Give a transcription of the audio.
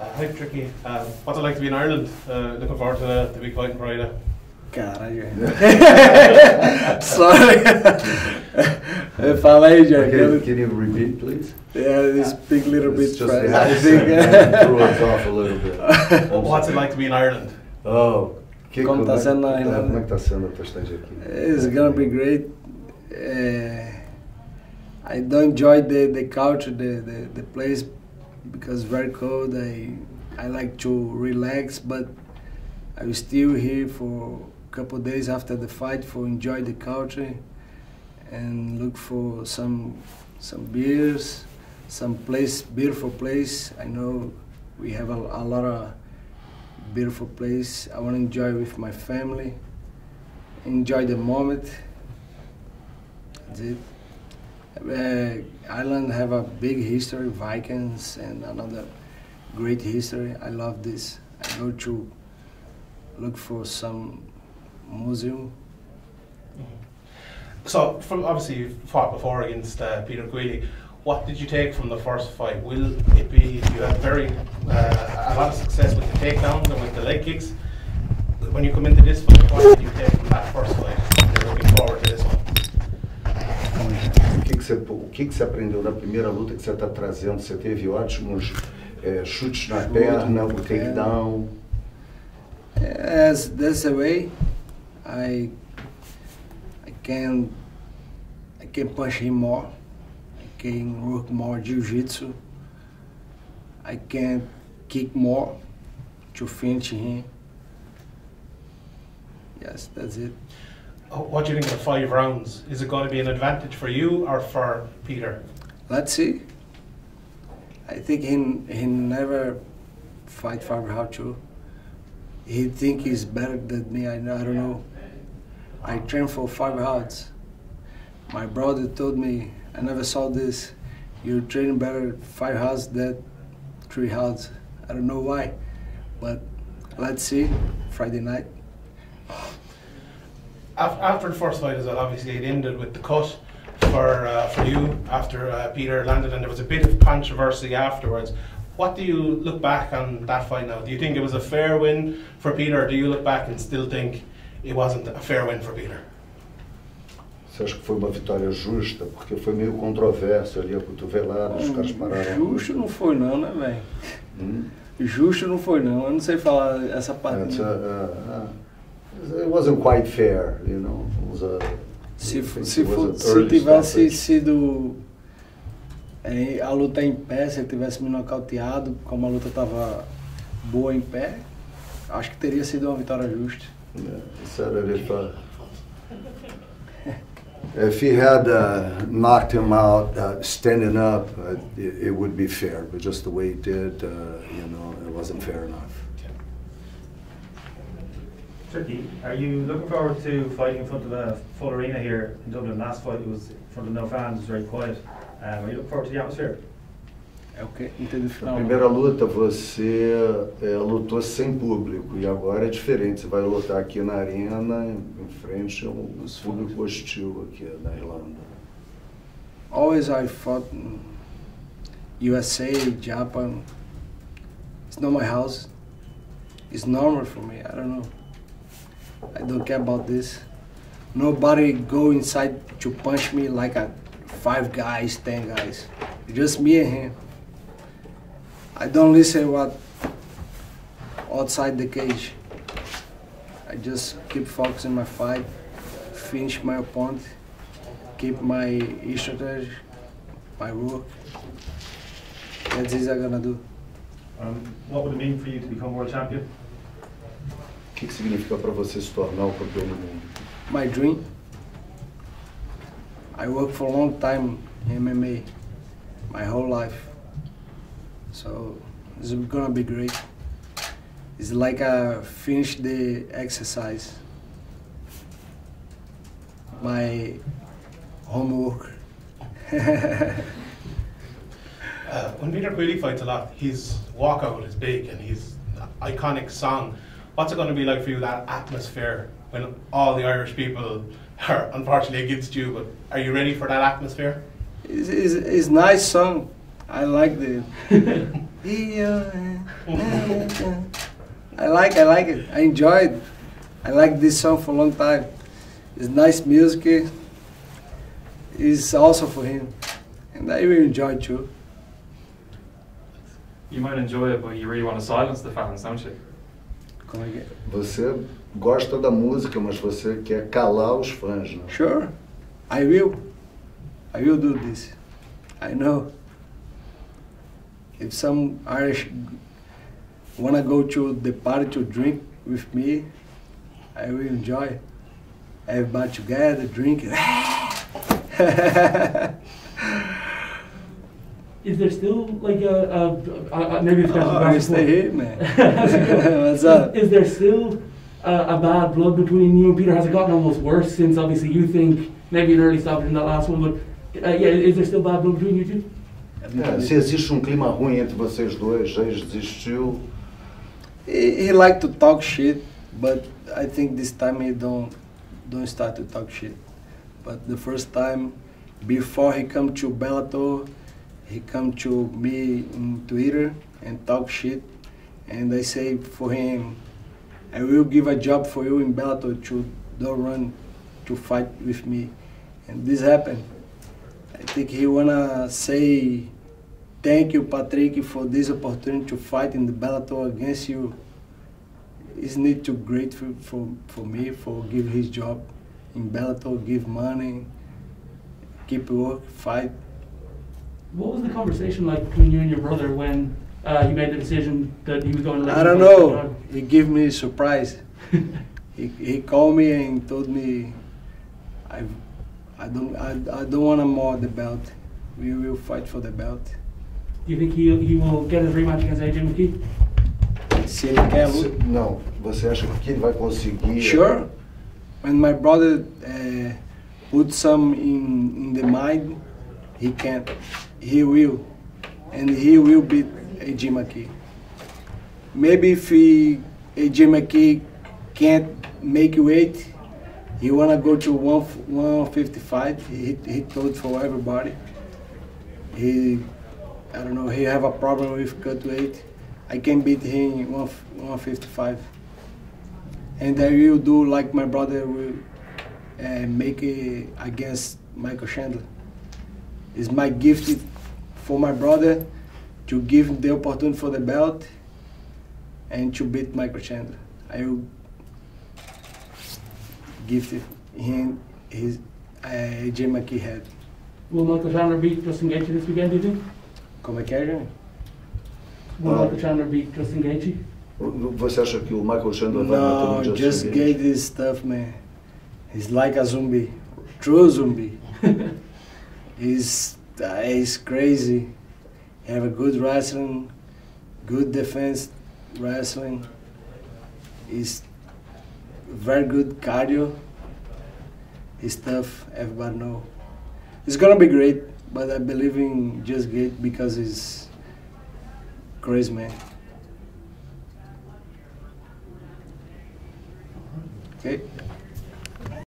Uh, hi, Tricky. Uh, what's it like to be in Ireland? Uh, looking forward to the, the big fight in Friday. Caralho. Sorry. Fala aí, Jack. Can, can you repeat, please? Yeah, this big little It's bit just French. the I accent think. threw us off a little bit. Well, what's it like to be in Ireland? Oh, que, Como tá é- sendo na é, Irlanda? Como é que tá sendo a tua estadia aqui? It's gonna be great. Uh, I don't enjoy the, the culture, the, the, the place because very cold. I I like to relax, but I was still here for a couple days after the fight for enjoy the culture and look for some some beers, some place beautiful place. I know we have a, a lot of beautiful place. I want to enjoy with my family enjoy the moment. That's it. Uh, Ireland have a big history, Vikings, and another great history. I love this. I go to look for some museum. So, from obviously you fought before against uh, Peter Queally. What did you take from the first fight? Will it be you had very uh, a lot of success with the takedowns and with the leg kicks? When you come into this fight, what did you take que, você aprendeu da primeira luta que você está trazendo? Você teve ótimos é, chutes na Chute perna, na o takedown. Yes, that's the way. I I can I can punch him more. I can work more jiu-jitsu. I can kick more to finish him. Yes, that's it. Oh, What do you think of five rounds? Is it going to be an advantage for you or for Peter? Let's see. I think he he never fight too. He think he's better than me. I, I don't know. I train for five rounds. My brother told me I never saw this. You train better five rounds than three rounds. I don't know why, but let's see. Friday night. Af- After the first fight as well, obviously it ended with the cut for uh, for you after uh, Peter landed, and there was a bit of controversy afterwards. What do you look back on that fight now? Do you think it was a fair win for Peter, or do you look back and still think it wasn't a fair win for Peter? Você acha que foi uma vitória justa? Porque foi meio controverso ali, a cotovelada, os caras pararam. Justo não foi não, né, velho? Hum? Justo não foi não. Eu não sei falar essa parte. It's, uh, uh, uh, it wasn't quite fair, you know. It was a, Se, se, for, se tivesse stoppage. sido é, a luta em pé, se ele tivesse me nocauteado, como a luta tava boa em pé, acho que teria sido uma vitória justa. Yeah, that if, uh, if he had uh, knocked him out uh, standing up, uh, it, it would be fair. But just the way he did, uh, you know, it wasn't fair enough. Tricky, are you looking forward to fighting in front of a full arena here in Dublin? Last fight it was in front of no fans, it was very quiet. Um, are you looking forward to the atmosphere? É o que? Entendi o Na final. primeira luta você é, lutou sem público e agora é diferente. Você vai lutar aqui na arena em, frente a um público hostil aqui na Irlanda. Always I fought USA, Japan. It's not my house. It's normal for me. I don't know. I don't care about this. Nobody go inside to punch me like a five guys, ten guys. Just me and him. I don't listen what outside the cage. I just keep focusing my fight, finish my opponent, keep my strategy, my work. That's it I'm gonna do. Um, what would it mean for you to become world champion? O que, que significa para você se tornar o campeão do mundo? My dream. I worked for a long time in MMA, my whole life. So it's gonna be great. It's like I finished the exercise. My homework. Uh, when Peter Queally fights a lot, his walkout is big and his iconic song. What's it going to be like for you, that atmosphere, when all the Irish people are unfortunately against you? But are you ready for that atmosphere? It's, it's, it's nice song. I like the I like, I like it. I enjoy it. I like this song for a long time. It's nice music. It's also for him, and I really enjoy it too. You might enjoy it, but you really want to silence the fans, don't you? Como é que é? Você gosta da música, mas você quer calar os fãs, né? Sure, I will. I will do this. I know. If some Irish wanna go to the party to drink with me, I will enjoy. Everybody together, drinking. Is there still like a, a, a, a maybe it's oh, I stay here, man. What's up? is there still a, a bad blood between you and Peter? Has it gotten almost worse since obviously you think maybe an early stoppage in that last one, but uh, yeah, is there still bad blood between you two? Yeah, se existe um clima ruim entre vocês dois, já desistiu. He, he like to talk shit, but I think this time he don't don't start to talk shit. But the first time, before he come to Bellator, he come to me in Twitter and talk shit, and I say for him, I will give a job for you in Bellator to don't run to fight with me, and this happened. I think he wanna say thank you, Patrick, for this opportunity to fight in the Bellator against you. Isn't it too great for, for, for me for give his job in Bellator, give money, keep work, fight. What was the conversation like between you and your brother when uh, you made the decision that he was going to? let I you don't fight? know. He gave me a surprise. he, he called me and told me, I, I don't I, I don't want to more the belt. We will fight for the belt. Do you think he he will get his rematch against AJ McKee? Se ele quer Se- luta. não, você acha que ele vai conseguir? Sure. When my brother uh, put some in, in the mind, he can't. He will. And he will beat AJ McKee. Maybe if he, AJ McKee can't make weight, he wanna go to one, 155. He, he told for everybody. He, I don't know, he have a problem with cut weight. I can beat him in one, 155 and I will do like my brother will uh, make it against Michael Chandler. It's my gift for my brother to give him the opportunity for the belt and to beat Michael Chandler. I will gift him his uh, AJ McKee head. Will Michael Chandler beat Justin Gaethje this weekend? Do you think? Como é que é, gente? Will Michael Chandler beat Justin Gaethje? Você acha que o Michael Chandler vai bater No, no Justin just Gaethje? get this stuff, man. He's like a zombie, true zombie. he's uh, he's crazy. He have a good wrestling, good defense wrestling. He's very good cardio. He's tough, everybody know. It's gonna be great, but I believe in just get because he's crazy man. Okay.